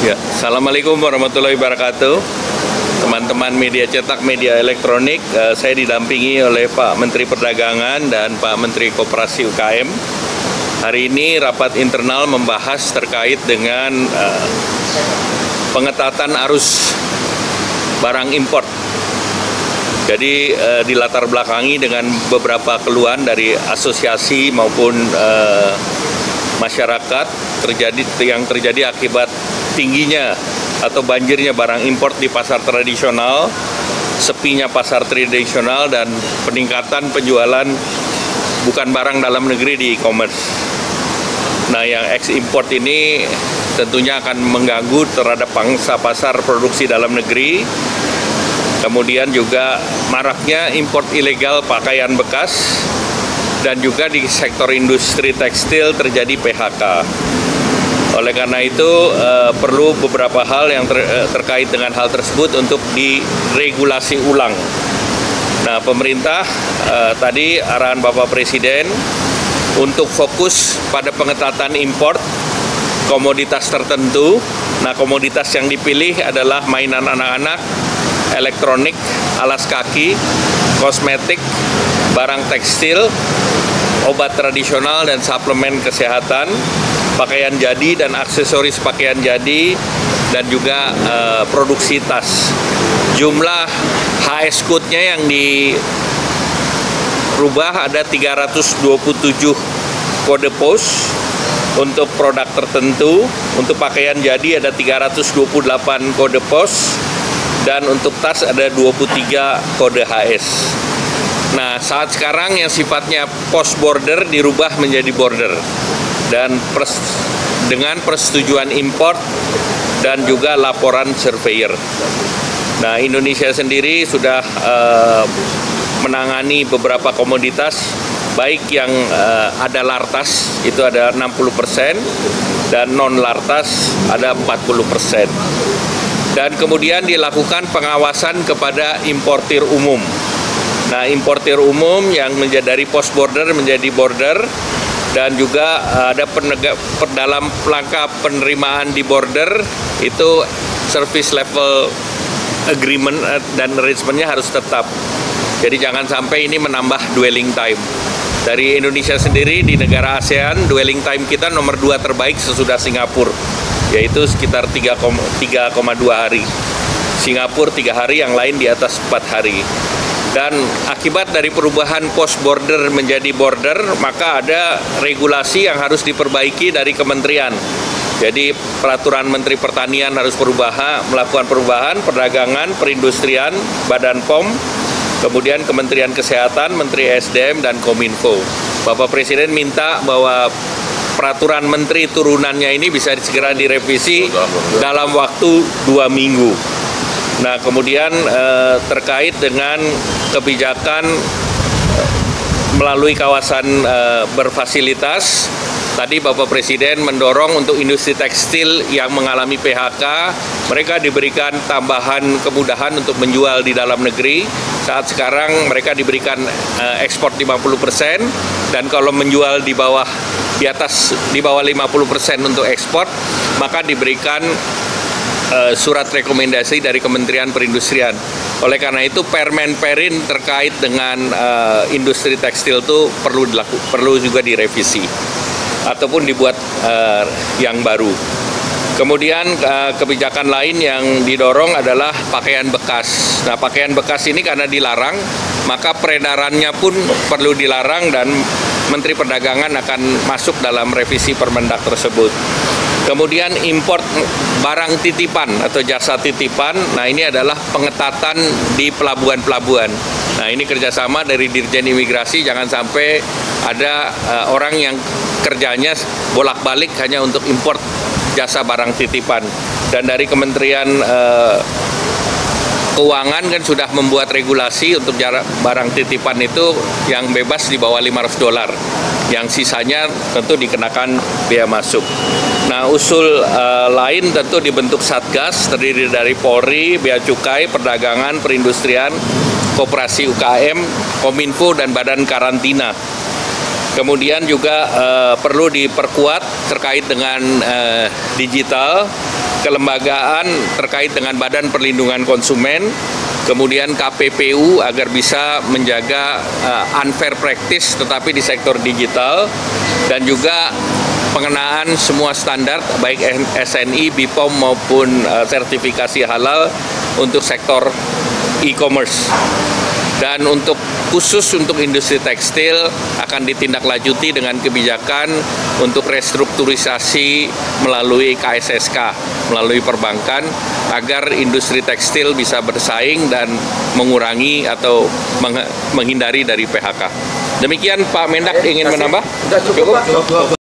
Ya, Assalamualaikum warahmatullahi wabarakatuh. Teman-teman media cetak, media elektronik, eh, saya didampingi oleh Pak Menteri Perdagangan dan Pak Menteri Koperasi UKM. Hari ini rapat internal membahas terkait dengan eh, pengetatan arus barang impor. Jadi eh, dilatar belakangi dengan beberapa keluhan dari asosiasi maupun eh, masyarakat terjadi yang terjadi akibat tingginya atau banjirnya barang impor di pasar tradisional, sepinya pasar tradisional dan peningkatan penjualan bukan barang dalam negeri di e-commerce. Nah, yang ekspor ini tentunya akan mengganggu terhadap pangsa pasar produksi dalam negeri. Kemudian juga maraknya impor ilegal pakaian bekas dan juga di sektor industri tekstil terjadi PHK. Oleh karena itu eh, perlu beberapa hal yang ter, eh, terkait dengan hal tersebut untuk diregulasi ulang. Nah, pemerintah eh, tadi arahan Bapak Presiden untuk fokus pada pengetatan impor komoditas tertentu. Nah, komoditas yang dipilih adalah mainan anak-anak, elektronik, alas kaki, kosmetik, barang tekstil, obat tradisional dan suplemen kesehatan, pakaian jadi dan aksesoris pakaian jadi dan juga uh, produksi tas. Jumlah HS code-nya yang dirubah ada 327 kode pos untuk produk tertentu, untuk pakaian jadi ada 328 kode pos dan untuk tas ada 23 kode HS. Nah, saat sekarang yang sifatnya post border dirubah menjadi border dan pers dengan persetujuan import dan juga laporan surveyor. Nah, Indonesia sendiri sudah uh, menangani beberapa komoditas baik yang uh, ada lartas itu ada 60% dan non lartas ada 40%. Dan kemudian dilakukan pengawasan kepada importir umum. Nah, importir umum yang menjadi dari post border menjadi border dan juga ada penegak dalam langkah penerimaan di border itu service level agreement eh, dan arrangementnya harus tetap. Jadi jangan sampai ini menambah dwelling time. Dari Indonesia sendiri di negara ASEAN dwelling time kita nomor dua terbaik sesudah Singapura, yaitu sekitar 3,2 hari. Singapura tiga hari, yang lain di atas 4 hari dan akibat dari perubahan post border menjadi border maka ada regulasi yang harus diperbaiki dari kementerian jadi peraturan Menteri Pertanian harus berubah, melakukan perubahan, perdagangan, perindustrian, Badan POM, kemudian Kementerian Kesehatan, Menteri SDM, dan Kominfo. Bapak Presiden minta bahwa peraturan menteri turunannya ini bisa segera direvisi dalam waktu dua minggu. Nah, kemudian eh, terkait dengan kebijakan melalui kawasan eh, berfasilitas, tadi Bapak Presiden mendorong untuk industri tekstil yang mengalami PHK, mereka diberikan tambahan kemudahan untuk menjual di dalam negeri. Saat sekarang mereka diberikan eh, ekspor 50% dan kalau menjual di bawah di atas di bawah 50% untuk ekspor, maka diberikan uh, surat rekomendasi dari Kementerian Perindustrian. Oleh karena itu Permen Perin terkait dengan uh, industri tekstil itu perlu dilaku, perlu juga direvisi ataupun dibuat uh, yang baru. Kemudian uh, kebijakan lain yang didorong adalah pakaian bekas. Nah, pakaian bekas ini karena dilarang, maka peredarannya pun perlu dilarang dan Menteri Perdagangan akan masuk dalam revisi Permendak tersebut. Kemudian import barang titipan atau jasa titipan, nah ini adalah pengetatan di pelabuhan-pelabuhan. Nah ini kerjasama dari Dirjen Imigrasi, jangan sampai ada uh, orang yang kerjanya bolak-balik hanya untuk import jasa barang titipan. Dan dari Kementerian uh, Keuangan kan sudah membuat regulasi untuk jarak barang titipan itu yang bebas di bawah 500 dolar. Yang sisanya tentu dikenakan biaya masuk. Nah, usul uh, lain tentu dibentuk Satgas terdiri dari Polri, Bea Cukai, Perdagangan, Perindustrian, Koperasi UKM, Kominfo dan Badan Karantina. Kemudian juga uh, perlu diperkuat terkait dengan uh, digital kelembagaan terkait dengan Badan Perlindungan Konsumen, kemudian KPPU agar bisa menjaga uh, unfair practice tetapi di sektor digital dan juga pengenaan semua standar baik SNI, BPOM maupun uh, sertifikasi halal untuk sektor e-commerce. Dan untuk khusus untuk industri tekstil akan ditindaklanjuti dengan kebijakan untuk restrukturisasi melalui KSSK, melalui perbankan agar industri tekstil bisa bersaing dan mengurangi atau menghindari dari PHK. Demikian Pak Mendak ingin menambah? Cukup.